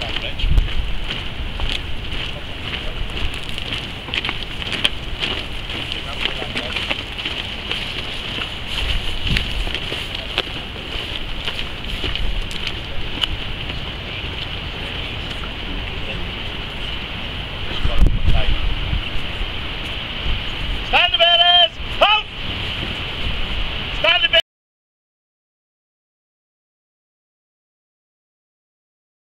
that bitch.